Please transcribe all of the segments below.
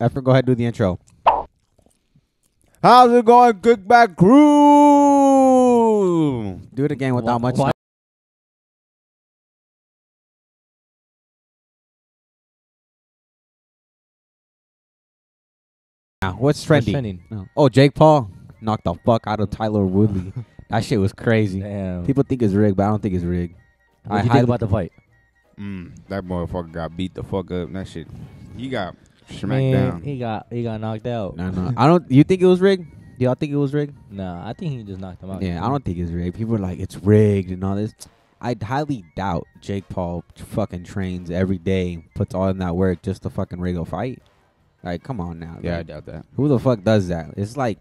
Efren, go ahead and do the intro. How's it going, Kickback Crew? Do it again without much. Why- what's What's trending? trending? No. Oh, Jake Paul knocked the fuck out of Tyler Woodley. that shit was crazy. Damn. People think it's rigged, but I don't think it's rigged. what I do you think about the fight? Mm, that motherfucker got beat the fuck up. That shit. He got smacked Man, down. he got he got knocked out. No, no. I don't. You think it was rigged? Do y'all think it was rigged? Nah, I think he just knocked him out. Yeah, I don't think it's rigged. People are like, it's rigged and all this. I highly doubt Jake Paul fucking trains every day, puts all in that work just to fucking rig a fight. Like, come on now. Yeah, I doubt that. who the fuck does that? It's like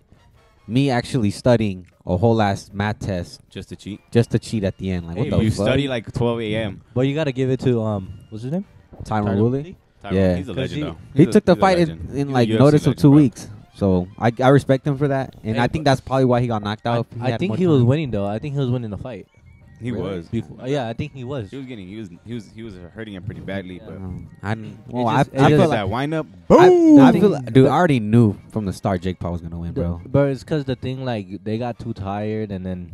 me actually studying a whole ass math test Just to cheat. just to cheat at the end. Like, Hey, what the you fuck? You study like 12 a.m. But you gotta give it to um, what's his name? Tyron Woodley. Tyron, Yeah. he's a 'Cause legend he- though. He He's a- took the fight in, in like UFC notice of legend, two bro. weeks. So I, I respect him for that, and Hey, I think that's probably why he got knocked out. I had think more he was winning though. I think he was winning the fight. He Really? was. Before, yeah, I think he was. He was getting. He was. He was. He was hurting him pretty badly. But Um, I, well, It I, it I just- feel that like wind up. Boom. I The feel like, dude, I already knew from the start Jake Paul was gonna win, bro. But it's because the thing like they got too tired and then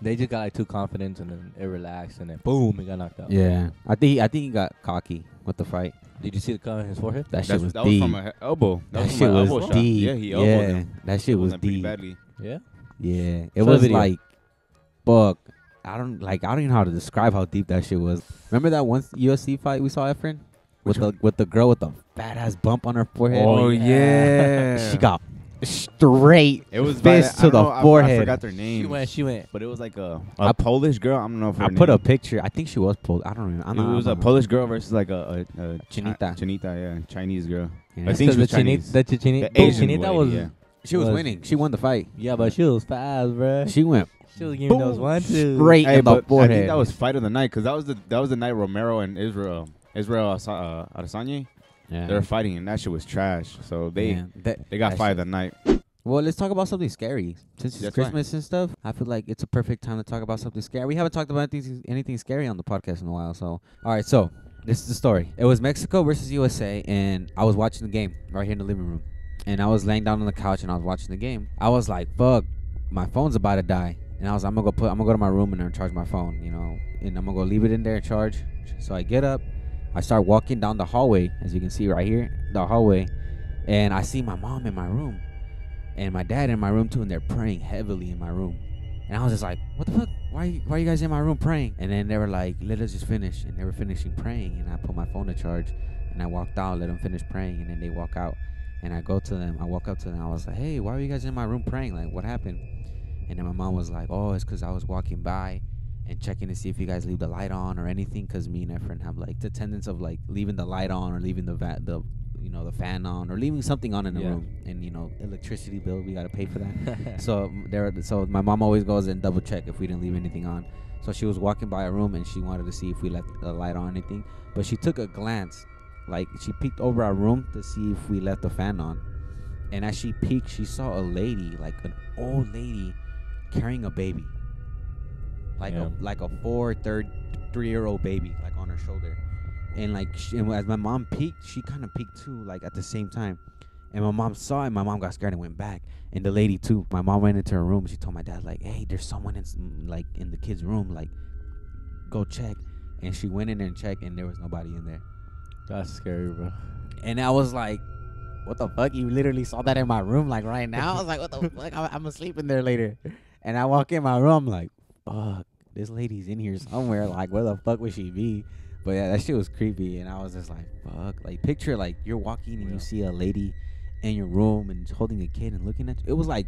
they just got like too confident and then it relaxed and then boom, he got knocked out. Yeah, I think he, I think he got cocky with the fight. Did you see the cut on his forehead? That shit That's, was that was deep. from a he- elbow. That, that was shit was elbow shot. deep. Yeah, he elbowed yeah, him. that shit was Elbowed deep. badly. Yeah. Yeah, it Show the was like, fuck. I don't like. I don't even know how to describe how deep that shit was. Remember that one UFC fight we saw, Efren, with Which the with the girl with the fat ass bump on her forehead. Oh, oh yeah. yeah. she got straight It was by fist that- to the don't know, I- I, forehead. forgot their name. She went. She went. But it was like a, I- a Polish girl. I don't know if her I put a picture. I think she was Polish. I don't know. I'm It not, was I'm a not- Polish girl versus like a, a, a Chinita. Chi- Chinita, yeah, Chinese girl. Yeah. I think she the was Chinese. Chinita, the Chinita, The Asian Chinita lady, was. yeah. She was was- winning. She won the fight. Yeah, but she was fast, bruh. She went She was giving those one two. straight Hey, in the but I think that was fight of the night because that was the that was the night Romero and Israel Israel Asa- uh, Adesanya yeah. they were fighting and that shit was trash. So they Yeah, that- they got fired that shit- of night. Well, let's talk about something scary. Since it's That's why. Christmas and stuff, I feel like it's a perfect time to talk about something scary. We haven't talked about anything, anything scary on the podcast in a while. So, all right. So, this is the story. It was Mexico versus USA, and I was watching the game right here in the living room. And I was laying down on the couch and I was watching the game. I was like, "Fuck, my phone's about to die." And I was, I'm gonna go put, I'm gonna go to my room and charge my phone, you know, and I'm gonna go leave it in there and charge. So I get up, I start walking down the hallway, as you can see right here, the hallway, and I see my mom in my room and my dad in my room too, and they're praying heavily in my room. And I was just like, "What the fuck? Why? Why are you guys in my room praying?" And then they were like, "Let us just finish." And they were finishing praying, and I put my phone to charge, and I walked out, let them finish praying, and then they walk out, and I go to them. I walk up to them. I was like, "Hey, why are you guys in my room praying? Like, what happened?" And then my mom was like, "Oh, it's because I was walking by." And checking to see if you guys leave the light on or anything, cause me and Efren have like the tendency of like leaving the light on or leaving the va- the you know the fan on or leaving something on in the Yeah. room, and you know electricity bill we gotta pay for that. So there so my mom always goes and double check if we didn't leave anything on. So she was walking by a room and she wanted to see if we left the light on or anything but she took a glance like she peeked over our room to see if we left the fan on. And as she peeked she saw a lady like an old lady carrying a baby like Yeah. a like a four third three year old baby like on her shoulder and like she, and as my mom peeked she kind of peeked too like at the same time and my mom saw it. My mom got scared and went back. And the lady too. My mom went into her room. She told my dad like, "Hey, there's someone in like in the kid's room. Like, go check." And she went in there and checked, and there was nobody in there. That's scary, bro. And I was like, "What the fuck? You literally saw that in my room like right now?" I was like, "What the fuck? I'm, I'm gonna in there later." And I walk in my room like, "Fuck, this lady's in here somewhere. Like, where the fuck would she be?" But yeah, that shit was creepy, and I was just like, "Fuck!" Like, picture like you're walking and Yeah. you see a lady in your room and holding a kid and looking at you. It was like,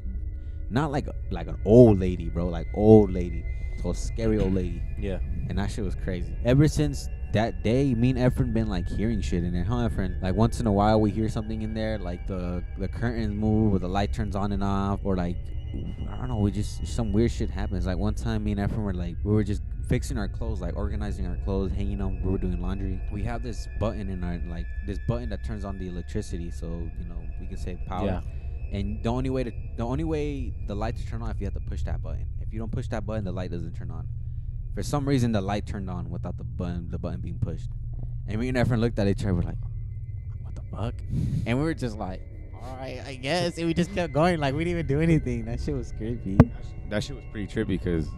not like like an old lady, bro. Like old lady, so scary old lady, Yeah. and that shit was crazy. Ever since that day, me and Efren been like hearing shit in there, huh, Efren? Like once in a while we hear something in there, like the the curtains move or the light turns on and off, or like I don't know, we just some weird shit happens. Like one time, me and Efren were like, we were just fixing our clothes, like organizing our clothes, hanging them. We were doing laundry. We have this button in our like this button that turns on the electricity, so you know we can save power. Yeah. And the only way to the only way the light to turn on if you have to push that button. If you don't push that button, the light doesn't turn on. For some reason, the light turned on without the button the button being pushed. And me and Efren looked at each other, we're like, "What the fuck?" fuck? And we were just like, all right, I guess. And we just kept going. Like we didn't even do anything. That shit was creepy. That shit was pretty trippy because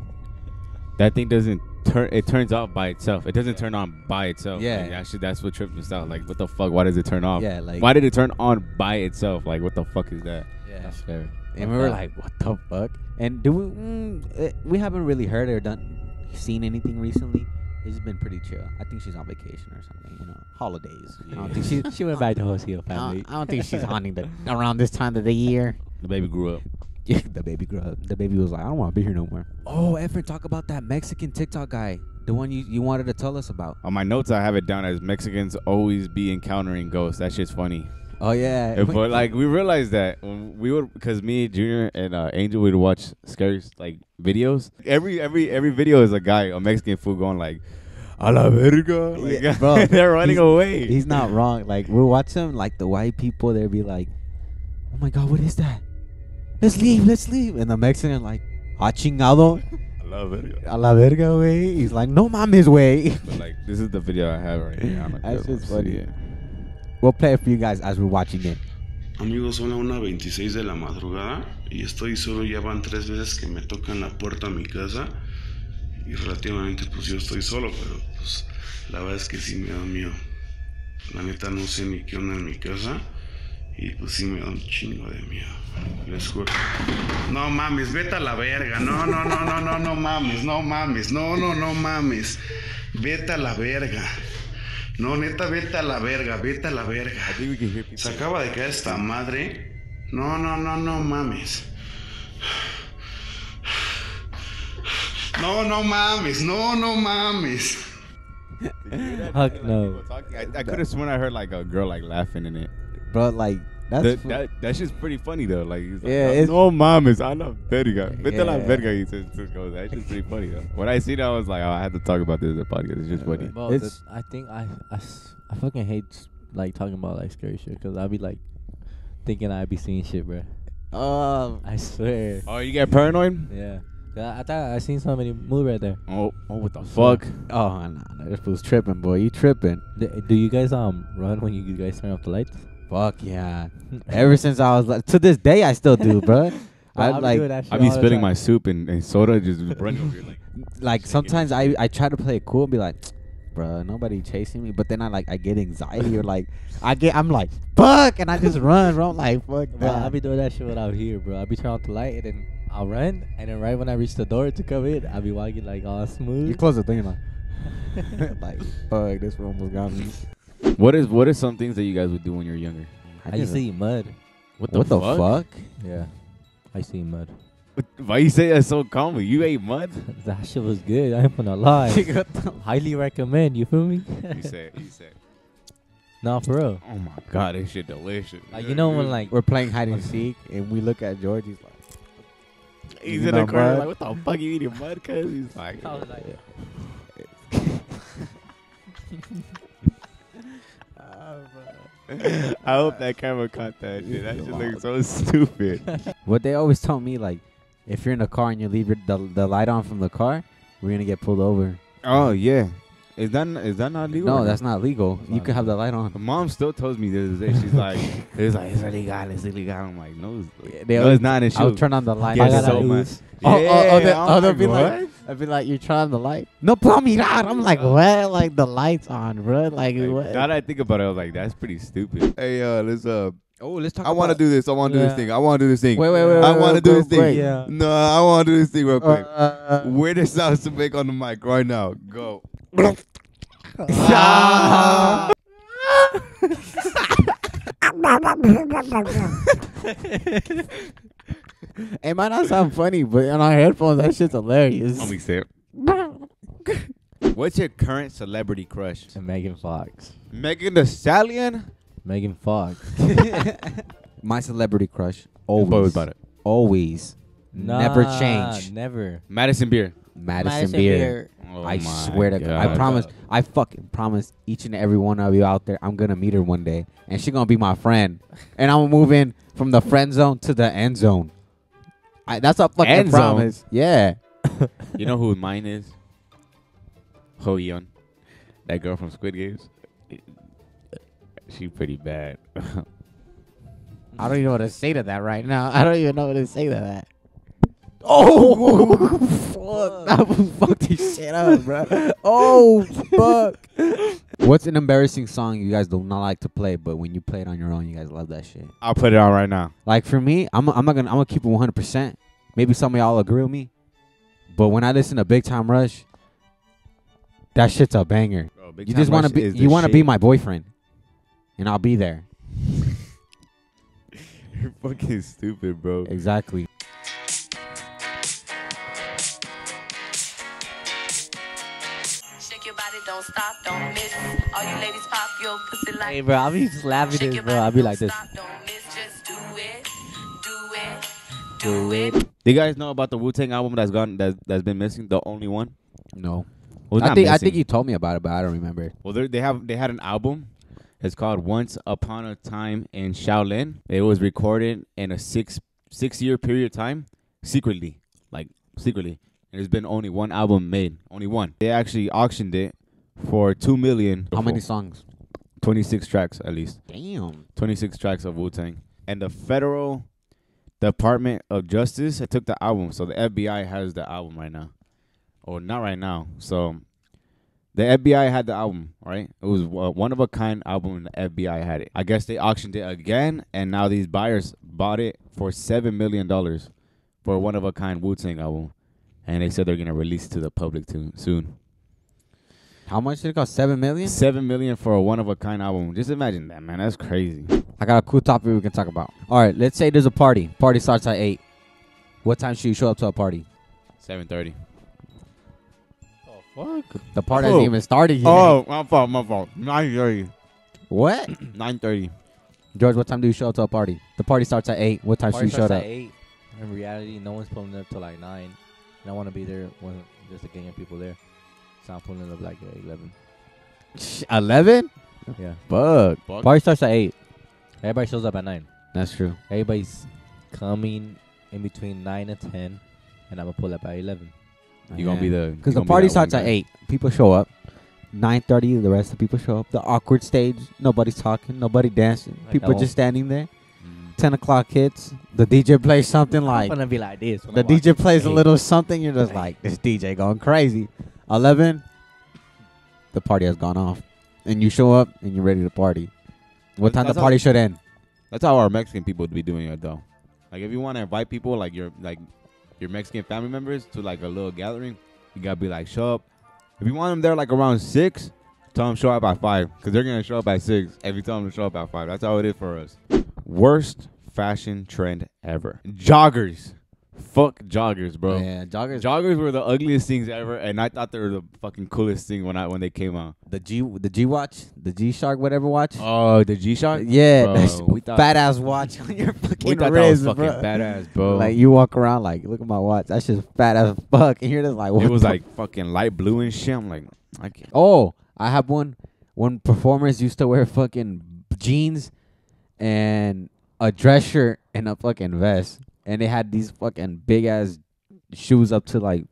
that thing doesn't turn. It turns off by itself. It doesn't turn on by itself. Yeah. Like, actually, that's what tripped us out. Like, what the fuck? Why does it turn off? Yeah, like Why did it turn on by itself? Like, what the fuck is that? yeah. That's scary. And we were like, what the fuck? And do we? Mm, eh, we haven't really heard or done, seen anything recently. It's been pretty chill. I think she's on vacation or something. You know, holidays. I don't think she. she went back to Joseo I family. don't, I don't think she's haunting the around this time of the year. The baby grew up. Yeah, the baby grew up. The baby was like, I don't want to be here no more. Oh, Efren, talk about that Mexican TikTok guy, the one you, you wanted to tell us about. On my notes, I have it down as Mexicans always be encountering ghosts. That shit's funny. Oh yeah, but like we realized that when we would because me, Junior, and uh, Angel would watch scary like videos. Every every every video is a guy, a Mexican fool going like, "A la verga," like, Yeah, bro, they're running away. he's not wrong. Like we'll watch them, like the white people, they'll be like, "Oh my god, what is that? Let's leave, let's leave." And the Mexican like, "Ah chingado, A la verga. a la verga, way." He's like, "No mames, way." But like this is the video I have right here. I don't That's just funny. We'll play it for you guys as we're watching it. Amigos, son las 1.26 de la madrugada y estoy solo, ya van tres veces que me tocan la puerta a mi casa y relativamente pues yo estoy solo, pero pues la verdad es que sí me da miedo. La neta no sé ni qué onda en mi casa y pues sí me da un chingo de miedo. Les juro. No mames, vete a la verga. No, no, no, no, no, no mames, no mames, no, no, no mames. Vete a la verga. No, neta, vete a la verga, vete a la verga. Se acaba de caer esta madre. No, no, no, no mames. No, no mames, no, no mames. Fuck no. I, I could have sworn I heard like a girl like laughing in it. Bro, like that's That, fu- that that shit's pretty funny though. Like, he's like, Yeah, no, it's- no mames, I love verga. Vete a la Yeah. verga. He says, says goes. That shit's pretty funny though. When I see that, I was like, oh, I had to talk about this in the podcast. It's just funny. Bro, It's- the- I think I, I, s- I fucking hate like talking about like scary shit because I'll be like thinking I'd be seeing shit, bro. um I swear. Oh, you get paranoid? Yeah. I, I thought I seen somebody move right there. Oh, oh, what the fuck? oh no, no, this fool's tripping, boy. You tripping? Do, do you guys um run when you guys turn off the lights? Fuck yeah. Ever since I was like, to this day, I still do, bro. Bro, I I'll be like, doing that shit I be all the spilling my soup and, and soda just running over here like. like sometimes I I try to play it cool and be like, bro, nobody chasing me. But then I like I get anxiety or like I get I'm like fuck, and I just run, bro. I'm like fuck Bro, I'll be doing that shit without here, bro. I'll be turning off the light and then I'll run, and then right when I reach the door to come in, I'll be walking like all smooth. You smooth. close the thing and like, like fuck, this room almost got me. What is what is some things that you guys would do when you're younger? I used to eat mud. What What the fuck? Yeah, I used to eat mud. Why you say that so calmly? You ate mud? That shit was good. I ain't gonna lie. What the- Highly recommend. You feel me? you said. You said. nah, for real. Oh my god, this shit delicious. Like you know when like We're playing hide and seek, and we look at George. He's like, he's You in the know corner mud? like, what the fuck you eating mud? Cause he's like, I was like, I hope that camera caught that shit. That shit looks so stupid. what they always tell me, like, if you're in a car and you leave your, the the light on from the car, we're gonna get pulled over. oh yeah, is that is that not legal? No, that's not legal. You not can have the light on. Mom still tells me other day. She's like, it's like it's illegal, it's illegal. I'm like, no, it's, Yeah, no, it's not. And I'll turn on the light. I gotta so mad. lose. Oh, oh, oh, Yeah, they- oh, they'll like, be like? I'd be like, you're trying on the light. No, pull me out. I'm like, what? Like the lights on, bro. Like, Like, what? now that I think about it, I was like, that's pretty stupid. Hey, uh, let's uh, oh, let's talk. I want to do this. I want to do Yeah. this thing. I want to do this thing. Wait, wait, wait. I wait, want to wait, do this thing. wait. Yeah. No, I want to do this thing real quick. Uh, Weirdest sounds to make on the mic right now. Go. Ah. it might not sound funny, but on our headphones, that shit's hilarious. Let me say it. What's your current celebrity crush? And Megan Fox. Megan Thee Stallion. Megan Fox. My celebrity crush, What was always, about it? always, never Nah, change. Never. Madison Beer. Madison, Beer. Oh I my swear to God, I promise, I fucking promise each and every one of you out there, I'm gonna meet her one day, and she gonna be my friend, and I'm gonna move in from the friend zone to the end zone. I, that's a fucking End zone? promise. Yeah. You know who mine is? Ho Yeon. That girl from Squid Games. she pretty bad. I don't even know what to say to that right now. I don't even know what to say to that. Oh, fuck. That was fucked this shit up, bro. Oh, fuck. What's an embarrassing song you guys do not like to play, but when you play it on your own, you guys love that shit? I'll put it on right now. Like for me, I'm I'm not gonna I'm gonna keep it 100. percent Maybe some of y'all agree with me, but when I listen to Big Time Rush, that shit's a banger. Bro, You just want to be you want to be my boyfriend, and I'll be there. You're fucking stupid, bro. Exactly. Shake your body, don't stop, don't miss. All you ladies pop your pussy like Hey, bro, I'll be slapping this, bro. I'll be don't like this. stop, don't miss, just do it, do it, Do do it. Do you guys know about the Wu Tang album that's gone that that's been missing? The only one. No, Well, I think I think you told me about it, but I don't remember. Well, they they have they had an album. It's called Once Upon a Time in Shaolin. It was recorded in a six six year period of time, secretly, like secretly. And there's been only one album made, only one. They actually auctioned it for two million. How many songs? Twenty six tracks at least. Damn. 26 tracks of Wu Tang. And the federal Department of Justice I took the album. So the FBI has the album right now. Or not right now. So the FBI had the album, right? It was one of a kind album and the FBI had it. I guess they auctioned it again and now these buyers bought it for 7 million dollars for a one of a kind Wu Tang album. And they said they're to release it to the public too, soon. How much did it cost? Seven million. 7 million for a one of a kind album. Just imagine that, man. That's crazy. I got a cool topic we can talk about. All right, let's say there's a party. Party starts at eight. What time should you show up to a party? 7:30. Oh, fuck. The party Oh. hasn't even started yet. Oh, my fault, my fault. 9:30. What? 9:30. George, what time do you show up to a party? The party starts at eight. What time Party should you show starts up? at 8. In reality, no one's pulling up till like 9. And I want to be there when just gang of people there. So I'm pulling up like at 11. Eleven? Yeah. Fuck. Party starts at 8. Everybody shows up at 9. That's true. Everybody's coming in between 9 and 10. And I'm going to pull up at 11. You gonna be the because the gonna be party starts at eight. People show up. Nine thirty, the rest of the people show up. The awkward stage. Nobody's talking. Nobody dancing. Like People just standing there. Mm. Ten o'clock hits. The DJ plays something like I'm going to be like this. the I walk DJ plays a little something. You're just like this DJ going crazy. Eleven. The party has gone off, and you show up and you're ready to party. What That's- time the that's how- party should end? That's how our Mexican people would be doing it though. Like if you want to invite people, like your like your Mexican family members, to like a little gathering, you gotta be like, show up. If you want them there like around six, tell them show up at five, cause they're gonna show up at six. If you tell them to show up at five, that's how it is for us. Worst fashion trend ever. Joggers. Fuck joggers, bro. Yeah, joggers. Joggers were the ugliest things ever, and I thought they were the fucking coolest thing when I when they came out. the G, the G watch, the G Shark, whatever watch. Oh, the G Shark. Uh, yeah, Bro, that's we thought- fat ass watch on your fucking We thought wrist, that was fucking bro. badass, bro. Like you walk around like, look at my watch. That's just fat as fuck. And you're just like, what it was like fucking light blue and shit. I'm like, I can't. oh, I have one. When performers used to wear fucking jeans and a dress shirt and a fucking vest, and they had these fucking big ass shoes up to like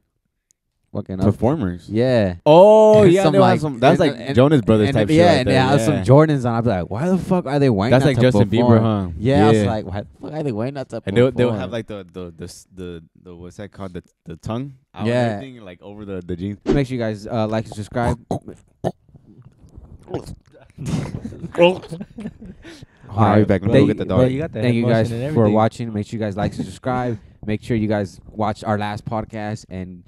fucking up. Performers. Yeah. Oh And yeah, some, they have like- some. That's and- like and- Jonas Brothers and type shit. Yeah, right and there, they have yeah. some Jordans on. I'd be like, why the fuck are they wearing That's that like to Justin perform? Bieber, huh? Yeah, I was like, why the fuck are they wearing that to and they'll they'll perform? have like the the the s- the, the what's that called the the tongue out and Yeah. everything, like over the the jeans. Make sure you guys uh, like and subscribe. I'll be back. Let me Thank, go get the Bro, dog. you got the thank you guys motion and for everything. watching. Make sure you guys like and subscribe. Make sure you guys watch our last podcast and